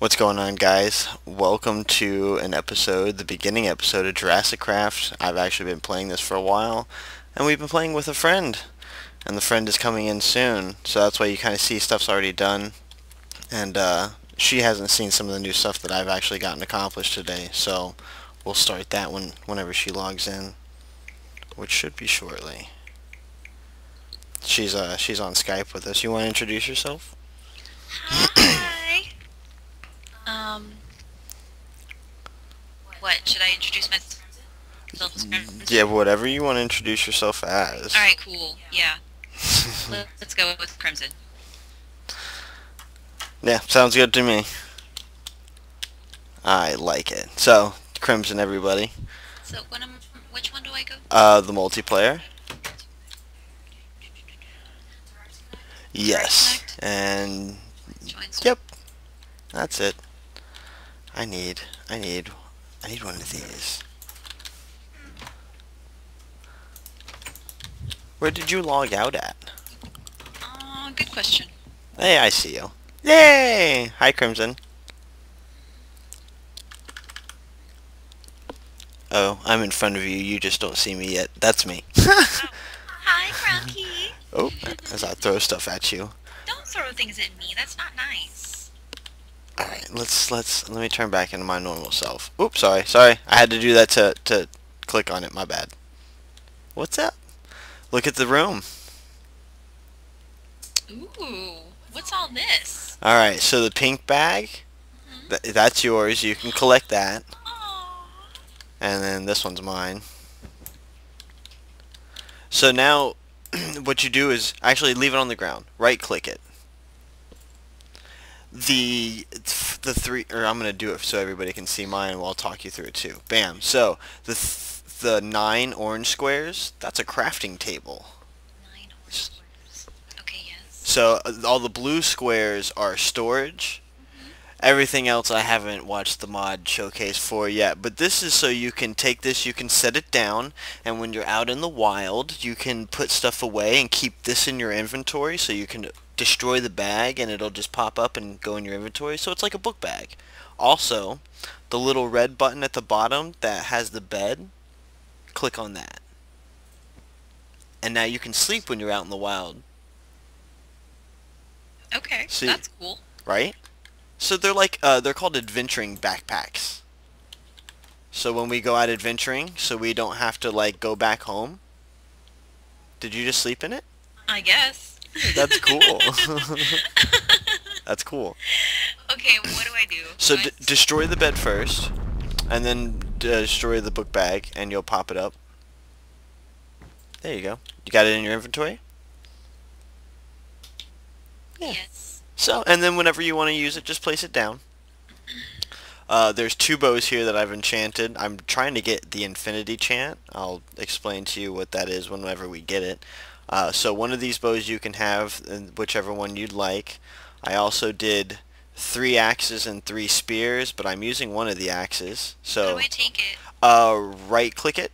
What's going on guys? Welcome to an episode, the beginning episode of Jurassic Craft. I've actually been playing this for a while, and we've been playing with a friend. And the friend is coming in soon, so that's why you kind of see stuff's already done. And uh, she hasn't seen some of the new stuff that I've actually gotten accomplished today, so we'll start that one whenever she logs in, which should be shortly. She's uh she's on Skype with us. You want to introduce yourself? Hi. Um. What should I introduce myself? as Yeah, whatever you want to introduce yourself as. All right. Cool. Yeah. Let- Let's go with Krimson. Yeah, sounds good to me. I like it. So, Krimson, everybody. So, what am, which one do I go? Uh, the multiplayer. Yes. And Yep. that's it. I need, I need, I need one of these. Where did you log out at? Oh, good question. Hey, I see you. Yay! Hi, Krimson. Oh, I'm in front of you. You just don't see me yet. That's me. Oh, hi, Krunky. oh, as I throw stuff at you. Don't throw things at me. That's not nice. All right, let's let's let me turn back into my normal self. Oops, sorry, sorry. I had to do that to to click on it. My bad. What's up? Look at the room. Ooh. What's all this? All right, so the pink bag, mm-hmm. th that's yours. You can collect that, Aww. and then this one's mine. So now, what you do is actually leave it on the ground. Right click it. The the three, or I'm gonna do it so everybody can see mine. While I'll talk you through it too. Bam. So the th the nine orange squares. That's a crafting table. Nine orange squares. Okay. Yes. So uh, all the blue squares are storage. Everything else I haven't watched the mod showcase for yet, but this is so you can take this, you can set it down, and when you're out in the wild, you can put stuff away and keep this in your inventory so you can destroy the bag and it'll just pop up and go in your inventory. So it's like a book bag. Also, the little red button at the bottom that has the bed, click on that. And now you can sleep when you're out in the wild. Okay. See- That's cool. right? So they're like uh, they're called adventuring backpacks. So when we go out adventuring, so we don't have to like go back home. Did you just sleep in it? I guess. That's cool. That's cool. okay. What do I do? So Do I d- s- destroy the bed first, and then d- destroy the book bag, and you'll pop it up. There you go. You got it in your inventory. yeah. Yes. So, and then whenever you want to use it, just place it down. Uh, there's two bows here that I've enchanted. I'm trying to get the infinity chant. I'll explain to you what that is whenever we get it. Uh, so one of these bows you can have, whichever one you'd like. I also did three axes and three spears, but I'm using one of the axes. How So, do I take it? uh, right click it.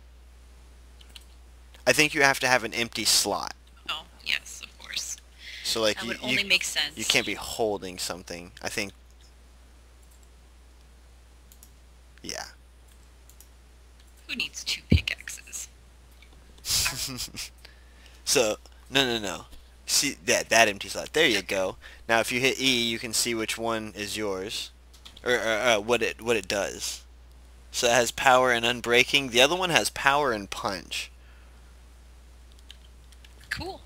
I think you have to have an empty slot. Oh, yes, of course. So like That you, would you make sense. You can't be holding something. I think. Yeah. Who needs two pickaxes? So no no no. See that that empty slot. There you go. Now if you hit E, you can see which one is yours, or, or uh, what it what it does. So it has power and unbreaking. The other one has power and punch. Cool.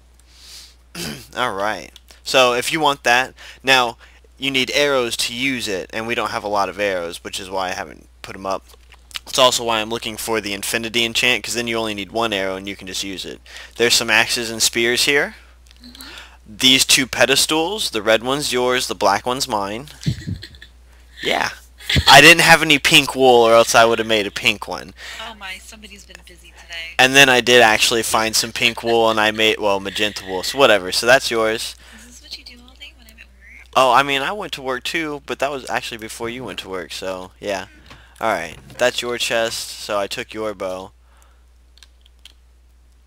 All right. So if you want that, now you need arrows to use it, and we don't have a lot of arrows, which is why I haven't put them up. It's also why I'm looking for the infinity enchant, because then you only need one arrow and you can just use it. There's some axes and spears here. Mm-hmm. These two pedestals, the red one's yours, the black one's mine. Yeah. I didn't have any pink wool, or else I would have made a pink one. Oh my, somebody's been busy today. And then I did actually find some pink wool, and I made, well, magenta wool, so whatever. So that's yours. Is this what you do all day when I'm at work? Oh, I mean, I went to work too, but that was actually before you went to work, so yeah. Alright, that's your chest, so I took your bow.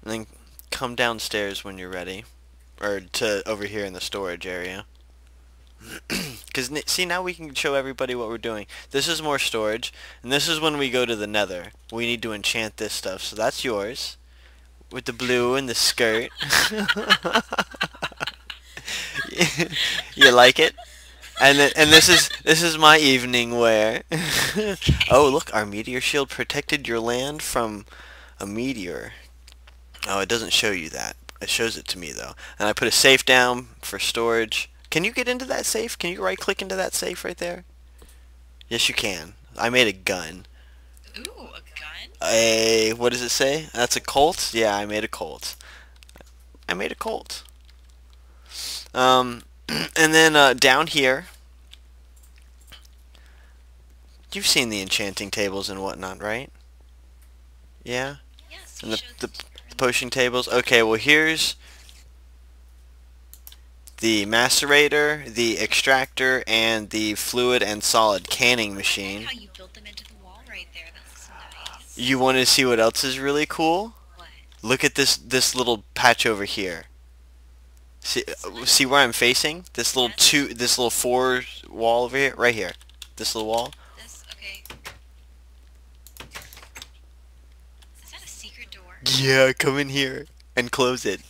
And then come downstairs when you're ready. Or to over here in the storage area. Because, see, now we can show everybody what we're doing. This is more storage, and this is when we go to the nether. We need to enchant this stuff, so that's yours. With the blue and the skirt. you like it? And th and this is this is my evening wear. oh, look, our meteor shield protected your land from a meteor. Oh, it doesn't show you that. It shows it to me though. And I put a safe down for storage. Can you get into that safe? Can you right click into that safe right there? Yes, you can. I made a gun. Ooh, a gun? A what does it say? That's a Colt. Yeah, I made a Colt. I made a Colt. Um, and then uh, down here, you've seen the enchanting tables and whatnot, right? Yeah. Yes, And the, the, the potion tables. Okay, well here's the macerator, the extractor, and the fluid and solid canning machine. how you built them into the wall right there. That looks nice. You want to see what else is really cool? What? Look at this this little patch over here. See, uh, see where I'm facing? This little two, this little four wall over here, right here. This little wall. This? Okay. Is that a secret door? Yeah, come in here and close it.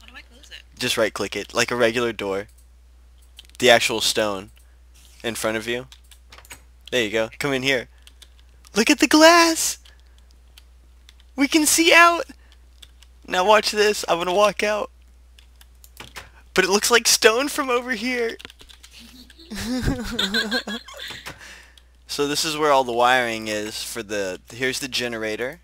How do I close it? Just right click it, like a regular door. The actual stone in front of you. There you go. Come in here. Look at the glass. We can see out. Now watch this. I'm gonna walk out. But it looks like stone from over here. so this is where all the wiring is for the here's the generator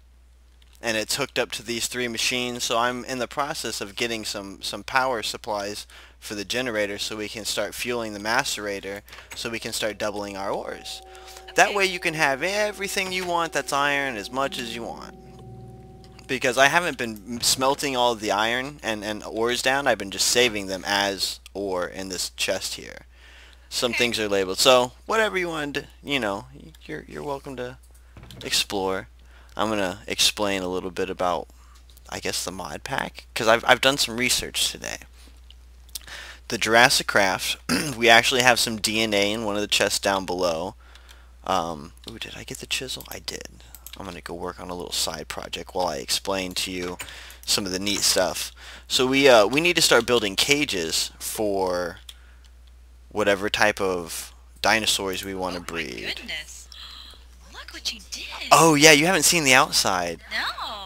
and it's hooked up to these three machines. So I'm in the process of getting some some power supplies for the generator so we can start fueling the macerator so we can start doubling our ores. That way you can have everything you want that's iron as much as you want. Because I haven't been smelting all of the iron and, and ores down I've been just saving them as ore in this chest here. Some Okay. things are labeled. So whatever you want to you know you're, you're welcome to explore I'm gonna explain a little bit about I guess the mod pack because I've, I've done some research today. The Jurassic Craft we actually have some DNA in one of the chests down below. Um, ooh, did I get the chisel? I did. I'm gonna go work on a little side project while I explain to you some of the neat stuff. So we uh, we need to start building cages for whatever type of dinosaurs we want to oh breed. goodness. What you did. oh yeah you haven't seen the outside No.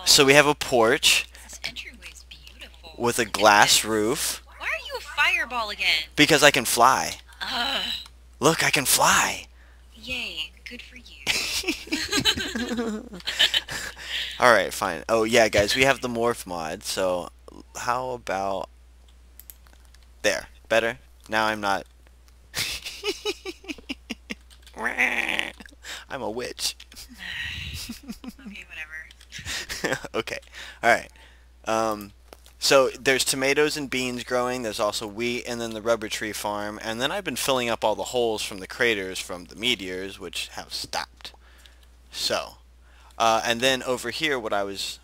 so we have a porch This entryway's beautiful. with a glass roof Why are you a fireball again? because I can fly. Ugh. Look, I can fly. Yay. Good for you. All right, fine. Oh yeah, guys, we have the morph mod. So how about there? Better. Now I'm not. I'm a witch. Okay, whatever. okay. All right. Um, so there's tomatoes and beans growing. There's also wheat, and then the rubber tree farm. And then I've been filling up all the holes from the craters from the meteors, which have stopped. So, uh, and then over here, what I was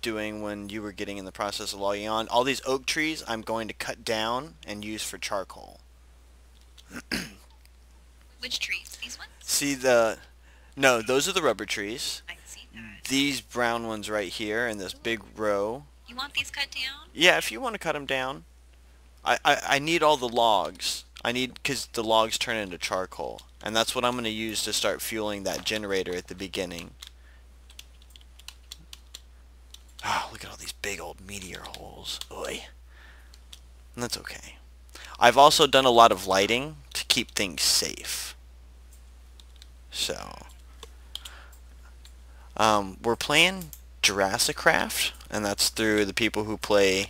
doing when you were getting in the process of logging on, all these oak trees I'm going to cut down and use for charcoal. Which trees? These ones? See the, no, those are the rubber trees. I see that. These brown ones right here in this big row You want these cut down? Yeah, if you want to cut them down. I, I, I need all the logs. I need, because the logs turn into charcoal. And that's what I'm going to use to start fueling that generator at the beginning. Ah, look at all these big old meteor holes. Oy. And that's okay. I've also done a lot of lighting to keep things safe. So, um, we're playing Jurassic Craft, and that's through the people who play,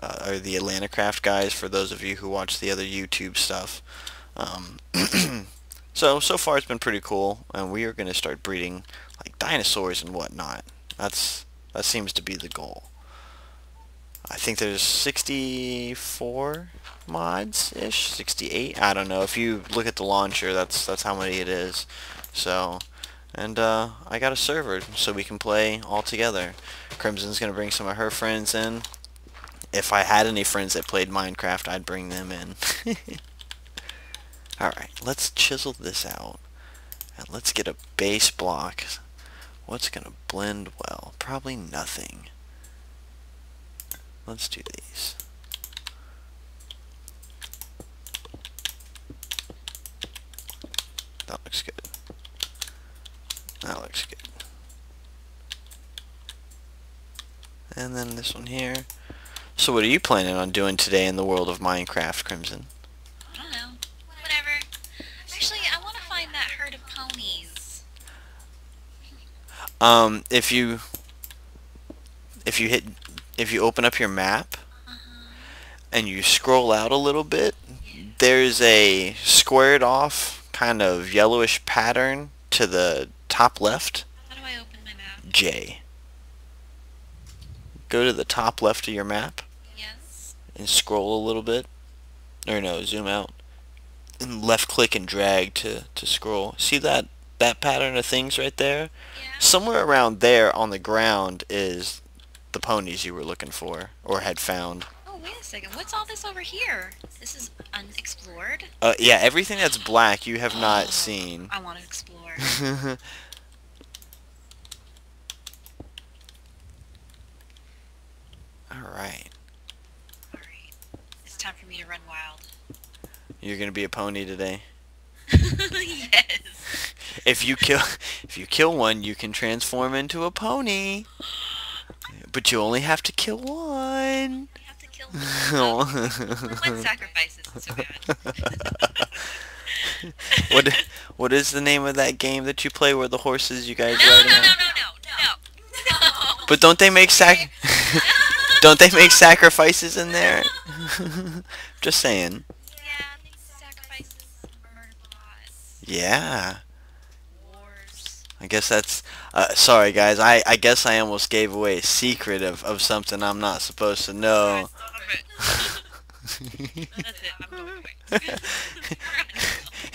uh, or the Atlanticraft guys, for those of you who watch the other YouTube stuff. Um, so, so far it's been pretty cool, and we are going to start breeding, like, dinosaurs and whatnot. That's, that seems to be the goal. I think there's 64 mods-ish, 68. I don't know. If you look at the launcher, that's that's how many it is. So, and uh, I got a server so we can play all together. Krimson's gonna bring some of her friends in. If I had any friends that played Minecraft, I'd bring them in. Alright, let's chisel this out. And let's get a base block. What's going to blend well? Probably nothing. Let's do these. That looks good. That looks good. And then this one here. So what are you planning on doing today in the world of Minecraft, Krimson? I don't know. Whatever. Actually, I want to find that herd of ponies. Um, if you if you hit if you open up your map Uh-huh. and you scroll out a little bit, there's a squared off kind of yellowish pattern to the top left. How do I open my map? J. Go to the top left of your map Yes. and scroll a little bit. Or no, zoom out. And left click and drag to, to scroll. See that that pattern of things right there? Yeah. Somewhere around there on the ground is the ponies you were looking for or had found. Oh, wait a second. What's all this over here? This is unexplored? Uh, yeah, everything that's black you have not seen. I want to explore. Alright. Alright. It's time for me to run wild. You're gonna be a pony today. yes. If you kill if you kill one you can transform into a pony. But you only have to kill one. I have to kill one. one sacrifice isn't so bad. what what is the name of that game that you play where the horses you guys No, ride no, no, no, no, no, no. But don't they make sac don't they make sacrifices in there? Just saying. Yeah, sacrifices, murder plots, Yeah. wars. I guess that's uh, sorry guys. I I guess I almost gave away a secret of of something I'm not supposed to know.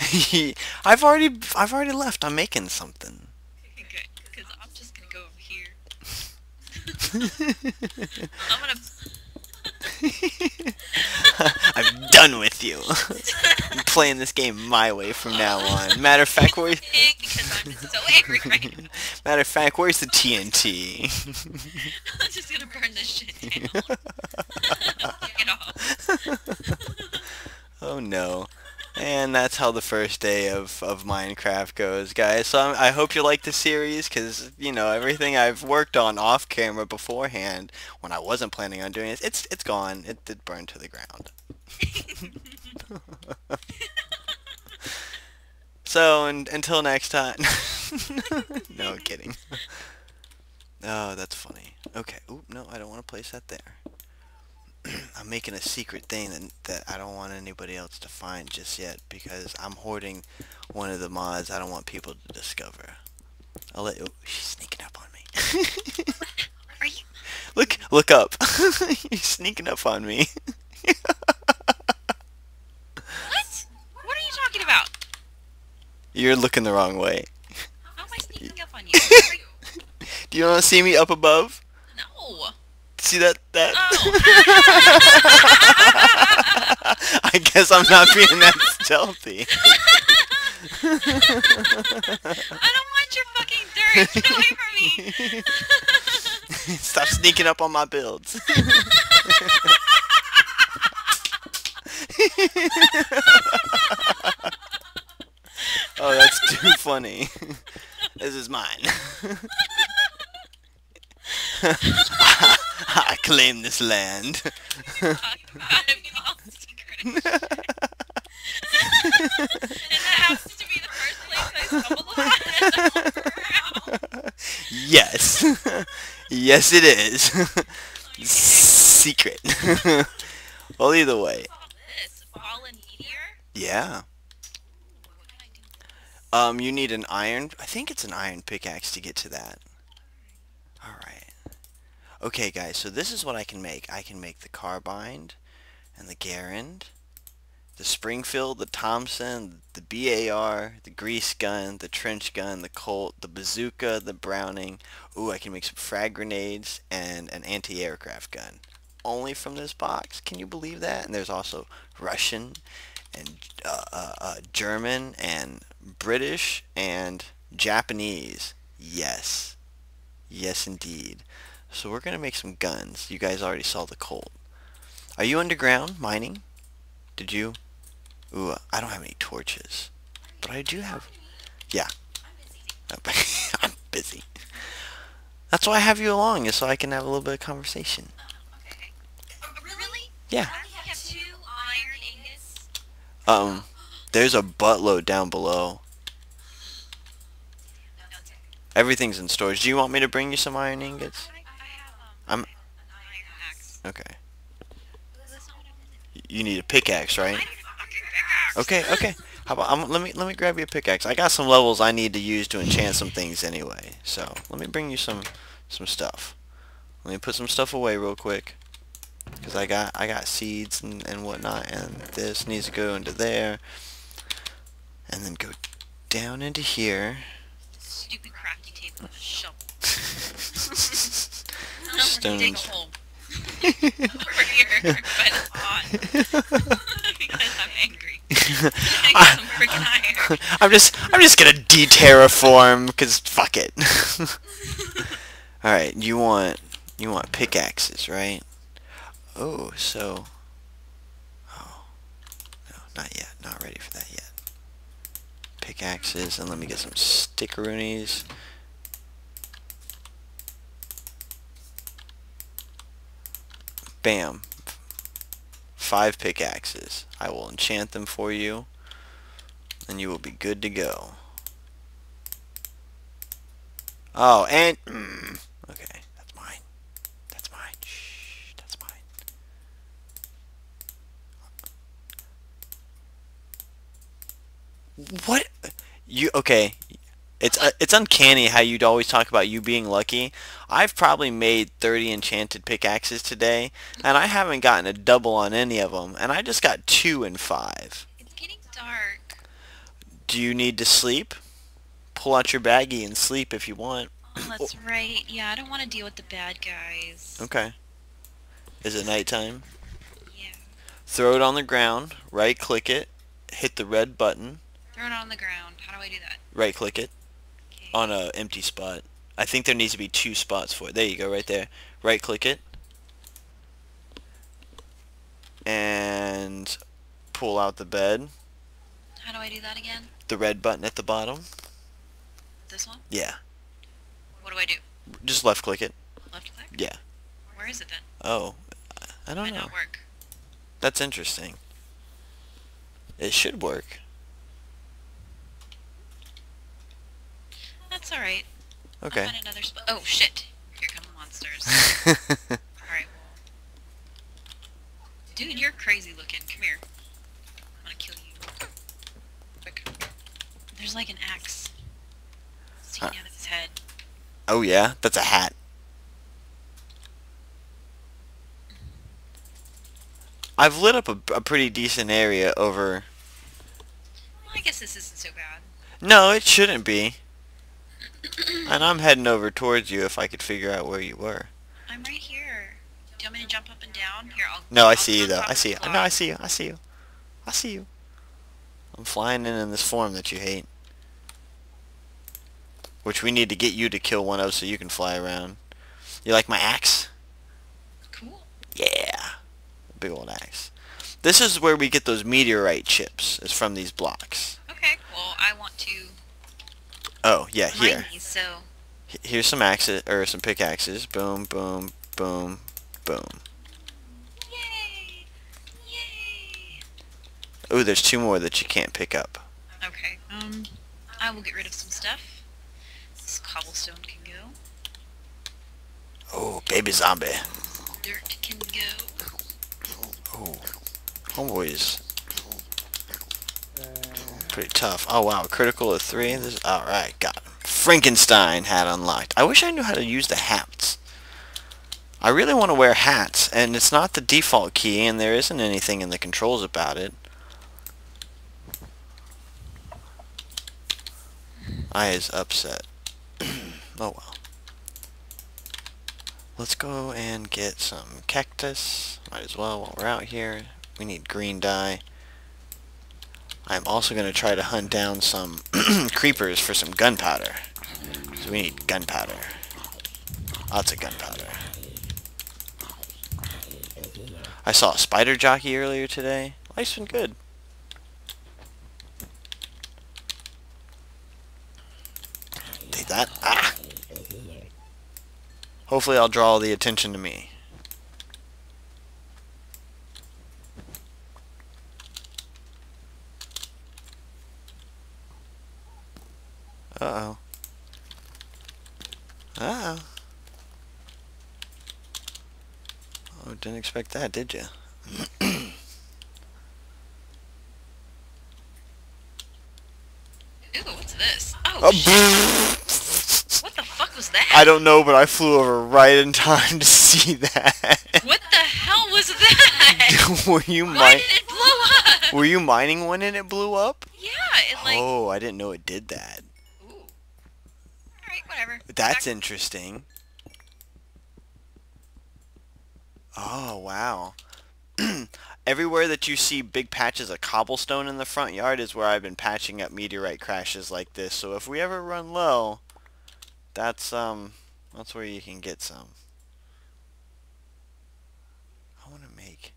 Stop it. That's it. I'm going quick. I've already I've already left. I'm making something. Okay, Good, because I'm just gonna go over here. I'm gonna. I'm done with you. I'm playing this game my way from now on. Matter of fact, where because I'm so angry right now. matter of fact, where's the TNT? I'm just gonna burn this shit down. Get off. oh no. And that's how the first day of, of Minecraft goes, guys. So I'm, I hope you like the series, because, you know, everything I've worked on off camera beforehand, when I wasn't planning on doing it, it's, it's gone. It did burn to the ground. so, and, until next time. no kidding. Oh, that's funny. Okay. Oop, no, I don't want to place that there. I'm making a secret thing that, that I don't want anybody else to find just yet because I'm hoarding one of the mods I don't want people to discover. I'll let. Oh, she's sneaking up on me. Are you? look, look up. You're sneaking up on me. What? What are you talking about? You're looking the wrong way. How am I sneaking up on you? Are you- Do you want to see me up above? No. See that? That? Oh. I guess I'm not being that stealthy. I don't want your fucking dirt. Get away from me. Stop sneaking up on my builds. oh, that's too funny. This is mine. I claim this land. and that happens to be the first place I stumble on. yes. yes, it is. Secret. well, either way. this fallen meteor. Yeah. What can I do? with this? Um, you need an iron. I think it's an iron pickaxe to get to that. Okay, guys, so this is what I can make. I can make the carbine and the Garand, the Springfield, the Thompson, the BAR, the grease gun, the trench gun, the Colt, the bazooka, the Browning. Ooh, I can make some frag grenades and an anti-aircraft gun. Only from this box. Can you believe that? And there's also Russian and uh, uh, uh, German and British and Japanese. Yes. Yes, indeed. So we're going to make some guns. You guys already saw the Colt. Are you underground mining? Did you? Ooh, I don't have any torches. But I do have... Yeah. I'm busy. That's why I have you along, is so I can have a little bit of conversation. Okay. Really? Yeah. You have two iron ingots? Um, there's a buttload down below. Everything's in storage. Do you want me to bring you some iron ingots? I, I have I'm- an iron axe. Okay. That's not what I wanted. You need a pickaxe, right? I need a fucking pickaxe. Okay, okay. How about I'm, let me let me grab you a pickaxe. I got some levels I need to use to enchant some things anyway. So let me bring you some some stuff. Let me put some stuff away real quick. Cause I got I got seeds and, and whatnot, and this needs to go into there, and then go down into here. Stupid crafty table with a shovel. I'm gonna dig a Stones. Over here by the because I'm angry. I got some freaking iron. I'm just I'm just gonna de-terraform cause fuck it. All right, you want you want pickaxes, right? Oh, so oh no, not yet, not ready for that yet. Pickaxes, and let me get some stickeroonies. Bam. Five pickaxes. I will enchant them for you and you will be good to go. Oh, and mm, okay, that's mine. That's mine. Shh, that's mine. What? You okay? It's uh, it's uncanny how you'd always talk about you being lucky. I've probably made 30 enchanted pickaxes today, and I haven't gotten a double on any of them, and I just got two and five. It's getting dark. Do you need to sleep? Pull out your baggie and sleep if you want. Oh, that's right. Yeah, I don't want to deal with the bad guys. Okay. Is it nighttime? Yeah. Throw it on the ground, right click it, hit the red button, Throw it on the ground. How do I do that? right click it. On a empty spot. I think there needs to be two spots for it. There you go, right there. Right click it. And pull out the bed. How do I do that again? The red button at the bottom. This one? Yeah. What do I do? Just left click it. Left click? Yeah. Where is it then? Oh. I don't Might know. not work. That's interesting. It should work. That's alright. I'll Okay. find another spot. Oh, shit. Here come the monsters. Alright, well. Dude, you're crazy looking. Come here. I'm gonna kill you. Quick. There's like an axe sticking uh. out of his head. oh yeah, that's a hat. I've lit up a, a pretty decent area over... Well, I guess this isn't so bad. No, it shouldn't be. And I'm heading over towards you if I could figure out where you were. I'm right here. Do you want me to jump up and down? Here, I'll. No, I I'll see you though. I see you. No, I see you. I see you. I see you. I'm flying in in this form that you hate. Which we need to get you to kill one of so you can fly around. You like my axe? Cool. Yeah. Big old axe. This is where we get those meteorite chips, It's from these blocks. Okay, well, I want to Oh, yeah, mine here. these, so. Here's some axes, or some pickaxes. Boom, boom, boom, boom. Yay! Yay! Ooh, there's two more that you can't pick up. Okay, um, I will get rid of some stuff. This cobblestone can go. Oh, baby zombie. Dirt can go. Oh, homeboy is pretty tough. Oh wow, critical of three. This all right. Got him. Frankenstein hat unlocked. I wish I knew how to use the hats. I really want to wear hats, and it's not the default key, and there isn't anything in the controls about it. I is upset. oh well. Let's go and get some cactus. Might as well while we're out here. We need green dye. I'm also going to try to hunt down some creepers for some gunpowder. So we need gunpowder. Lots of gunpowder. I saw a spider jockey earlier today. Life's been good. Take that. Ah! Hopefully I'll draw the attention to me. Uh-oh. Uh-oh. Oh, didn't expect that, did you? Ooh, what's this? Oh. What the fuck was that? I don't know, but I flew over right in time to see that. What the hell was that? Were you Why did it blow up? Were you mining one and it blew up? Yeah, it like. oh, I didn't know it did that. Ooh. Alright, whatever. That's Back- interesting. Oh, wow. Everywhere that you see big patches of cobblestone in the front yard is where I've been patching up meteorite crashes like this. So if we ever run low, that's um that's where you can get some. I want to make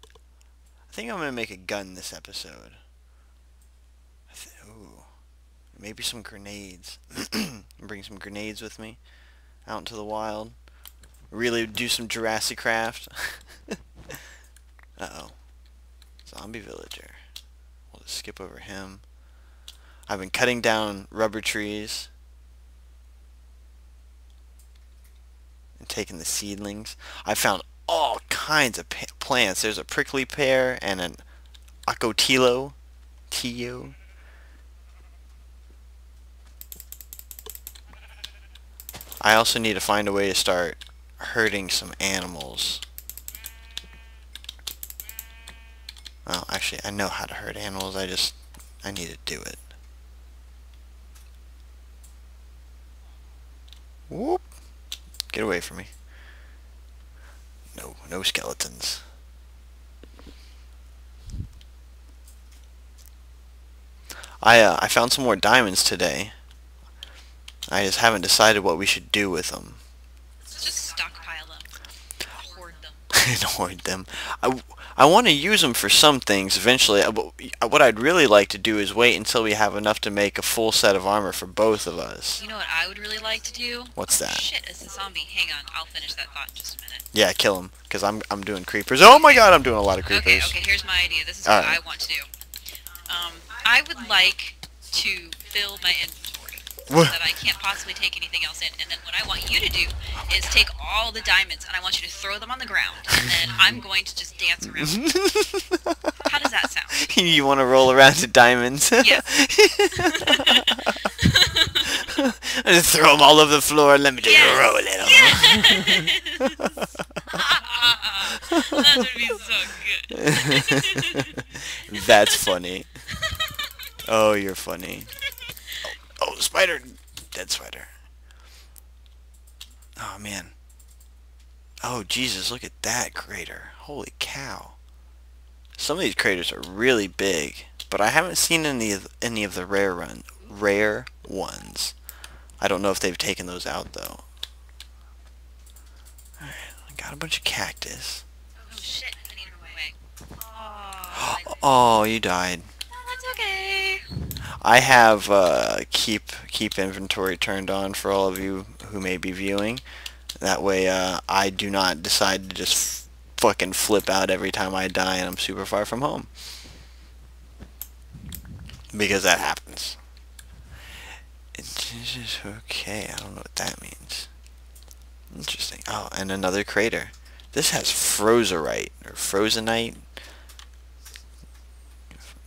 I think I'm going to make a gun this episode. Ooh. Maybe some grenades. Bring some grenades with me out into the wild. Really do some Jurassic Craft. Uh-oh. Zombie villager. We'll just skip over him. I've been cutting down rubber trees. And taking the seedlings. I found all kinds of plants. There's a prickly pear and an ocotillo. Tio. I also need to find a way to start hurting some animals. Well, actually, I know how to hurt animals. I just, I need to do it. Whoop. Get away from me. No, no skeletons. I, uh, I found some more diamonds today. I just haven't decided what we should do with them. Hoard them. hoard them. I, I want to use them for some things eventually. Uh, but What I'd really like to do is wait until we have enough to make a full set of armor for both of us. You know what I would really like to do? What's that? Shit, it's a zombie. Hang on, I'll finish that thought in just a minute. Yeah, kill him. Because I'm, I'm doing creepers. Oh my god, I'm doing a lot of creepers. Okay, okay, here's my idea. This is what Alright. I want to do. Um, I would like to fill my inventory so What? that I can't possibly take anything else in. And then what I want you to do is take all the diamonds and I want you to throw them on the ground. And then I'm going to just dance around. How does that sound? you want to roll around to diamonds? Yes. and just throw them all over the floor and let me just Yes. roll it on. that would be so good. That's funny. Oh, you're funny. Oh, spider. Dead spider. Oh, man. Oh, Jesus, look at that crater. Holy cow. Some of these craters are really big, but I haven't seen any of, any of the rare run, rare ones. I don't know if they've taken those out, though. Alright, I got a bunch of cactus. Oh shit, I need to run away. Oh, Oh, you died. I have uh, keep keep inventory turned on for all of you who may be viewing. That way, uh, I do not decide to just fucking flip out every time I die and I'm super far from home. Because that happens. It's okay. I don't know what that means. Interesting. Oh, and another crater. This has Frozerite or Frozenite.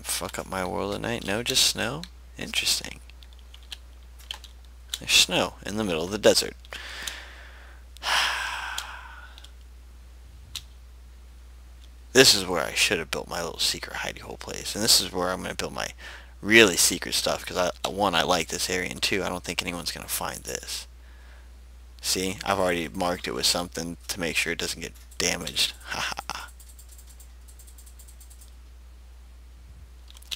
Fuck up my world at night? No, just snow? Interesting. There's snow in the middle of the desert. This is where I should have built my little secret hidey hole place. And this is where I'm going to build my really secret stuff. Because, I, one, I like this area. And two, I don't think anyone's going to find this. See? I've already marked it with something to make sure it doesn't get damaged. Haha.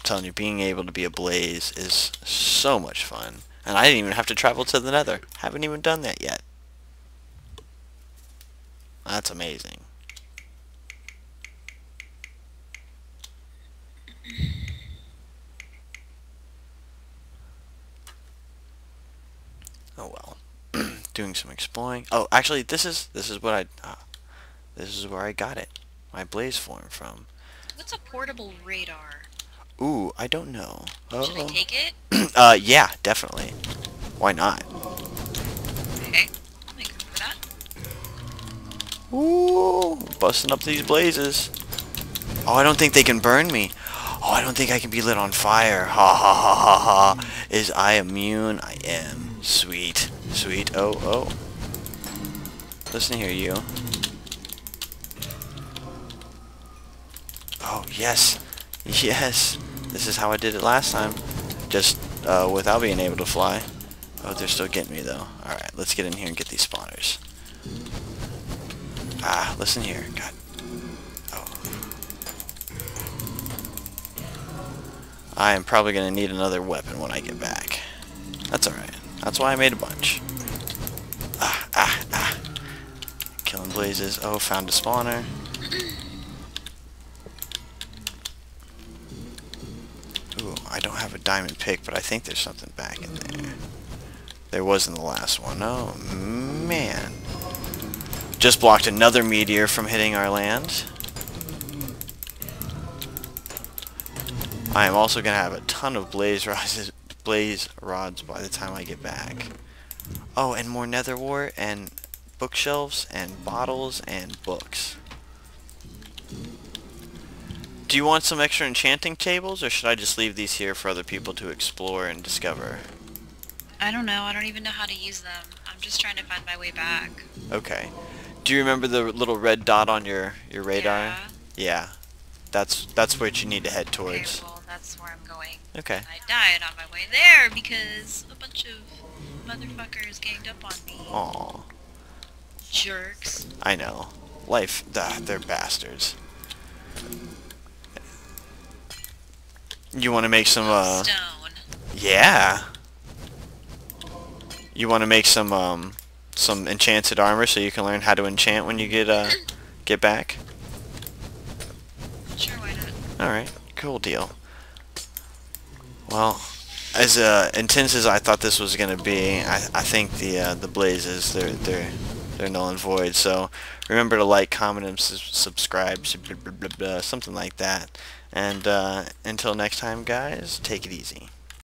Telling you, being able to be a blaze is so much fun. And I didn't even have to travel to the nether. Haven't even done that yet. That's amazing. Oh well. Doing some exploring. Oh, actually, this is this is what I uh, this is where I got it. My blaze form from. What's a portable radar? Ooh, I don't know. Should I Oh. take it? uh, yeah, definitely. Why not? Okay. I'll make for that. Ooh, busting up these blazes. Oh, I don't think they can burn me. Oh, I don't think I can be lit on fire. Ha ha ha ha ha. Is I immune? I am. Sweet. Sweet. Oh, oh. Listen here, you. Oh, yes. Yes. This is how I did it last time. Just uh, without being able to fly. Oh, they're still getting me, though. Alright, let's get in here and get these spawners. Ah, listen here. God. Oh. I am probably going to need another weapon when I get back. That's alright. That's why I made a bunch. Ah, ah, ah. Killing blazes. Oh, found a spawner. Diamond pick, but I think there's something back in there. There was in the last one. Oh, man. Just blocked another meteor from hitting our land. I am also going to have a ton of blaze rods, blaze rods by the time I get back. Oh, and more nether wart and bookshelves and bottles and books. Do you want some extra enchanting tables, or should I just leave these here for other people to explore and discover? I don't know. I don't even know how to use them. I'm just trying to find my way back. Okay. Do you remember the little red dot on your, your radar? Yeah. Yeah. That's that's what you need to head Okay, towards. well, that's where I'm going. Okay. I died on my way there because a bunch of motherfuckers ganged up on me. Aw. Jerks. I know. Life, ah, they're bastards. You want to make some, uh, Stone. yeah. You want to make some, um, some enchanted armor so you can learn how to enchant when you get, uh, get back? Sure, why not? Alright, cool deal. Well, as uh, intense as I thought this was gonna be, I, I think the uh, the blazes they're they're they're null and void. So remember to like, comment, and subscribe, blah, blah, blah, something like that. And uh, until next time, guys, take it easy.